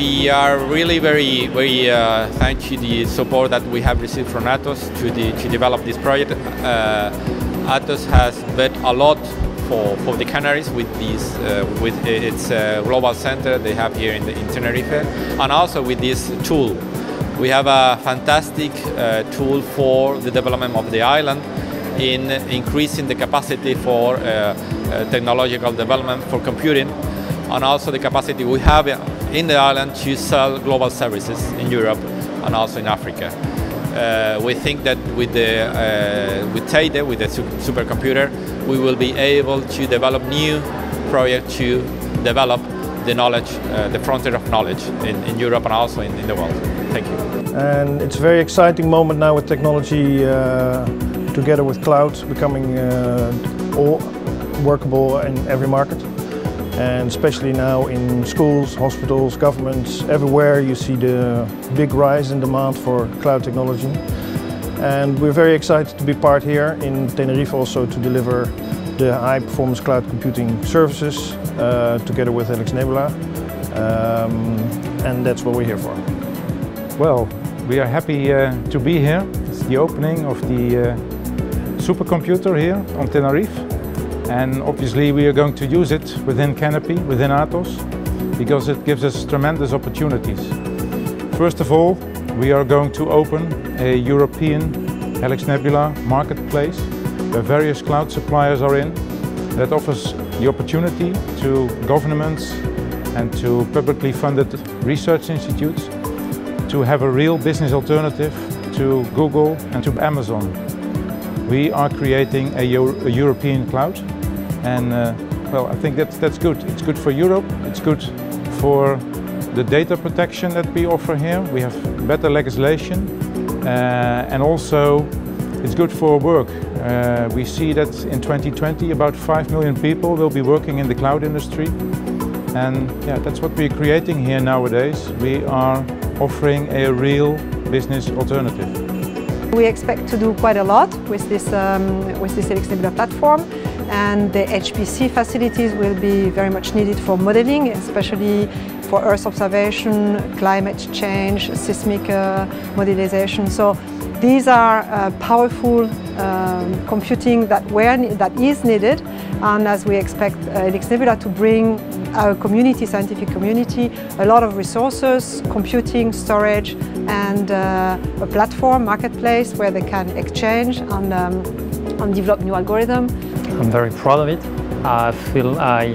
we are really very, very uh, thank to the support that we have received from Atos to, the, to develop this project. Uh, Atos has bet a lot for, for the Canaries with this uh, with its uh, global center they have here in, the, in Tenerife, and also with this tool. We have a fantastic uh, tool for the development of the island in increasing the capacity for uh, uh, technological development for computing and also the capacity we have in the island to sell global services in Europe and also in Africa. Uh, we think that with the uh, with TEIDE, with the supercomputer, we will be able to develop new projects to develop the knowledge, uh, the frontier of knowledge in, in Europe and also in, in, the world. Thank you. And it's a very exciting moment now with technology uh, together with cloud becoming uh, all workable in every market and especially now in schools, hospitals, governments, everywhere you see the big rise in demand for cloud technology. And we're very excited to be part here in Tenerife also to deliver the high performance cloud computing services uh, together with Helix Nebula. Um, and that's what we're here for. Well, we are happy uh, to be here. It's the opening of the uh, supercomputer here on Tenerife. And obviously we are going to use it within Canopy, within Atos, because it gives us tremendous opportunities. First of all, we are going to open a European Helix Nebula marketplace where various cloud suppliers are in that offers the opportunity to governments and to publicly funded research institutes to have a real business alternative to Google and to Amazon. We are creating a, Euro a European cloud and uh, well, I think that's, that's good. It's good for Europe, it's good for the data protection that we offer here. We have better legislation uh, and also it's good for work. Uh, we see that in 2020 about 5 million people will be working in the cloud industry and yeah, that's what we're creating here nowadays. We are offering a real business alternative. We expect to do quite a lot with this, um, with this Nebula platform and the HPC facilities will be very much needed for modeling, especially for Earth observation, climate change, seismic uh, modelization. So these are uh, powerful um, computing that, were, that is needed and as we expect uh, Helix Nebula to bring our community, scientific community, a lot of resources, computing, storage and uh, a platform, marketplace where they can exchange and, um, and develop new algorithms. I'm very proud of it. I feel I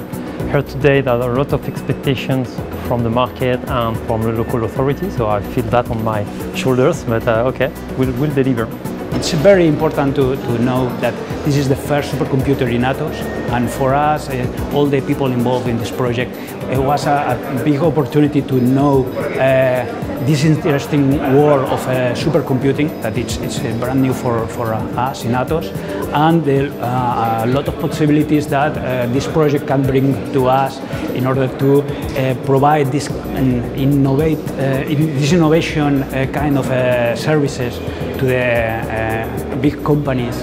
heard today that a lot of expectations from the market and from the local authorities, so I feel that on my shoulders, but uh, okay, we'll, we'll deliver. It's very important to, to know that this is the first supercomputer in Atos, and for us, uh, all the people involved in this project, it was a, a big opportunity to know uh, this interesting world of uh, supercomputing that it's, it's uh, brand new for, for uh, us in Atos. And the, uh, a lot of possibilities that this project can bring to us in order to provide this um, innovate, this innovation kind of services to the big companies.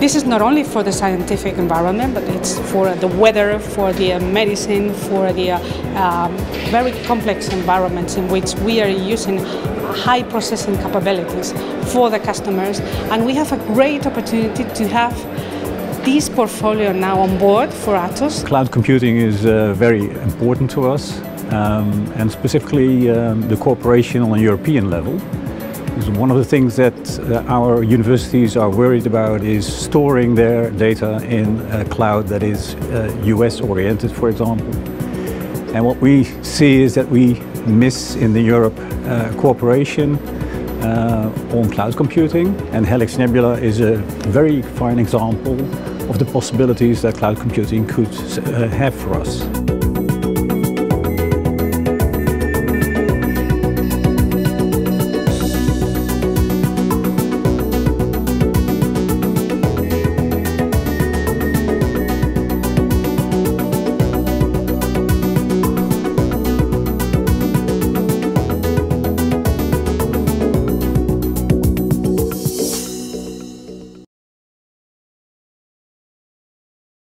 This is not only for the scientific environment, but it's for the weather, for the medicine, for the um, very complex environments in which we are using high processing capabilities for the customers. And we have a great opportunity to have this portfolio now on board for Atos. Cloud computing is uh, very important to us um, and specifically um, the cooperation on a European level. One of the things that uh, our universities are worried about is storing their data in a cloud that is uh, US oriented, for example. And what we see is that we miss in the Europe uh, cooperation uh, on cloud computing and Helix Nebula is a very fine example of the possibilities that cloud computing could uh, have for us.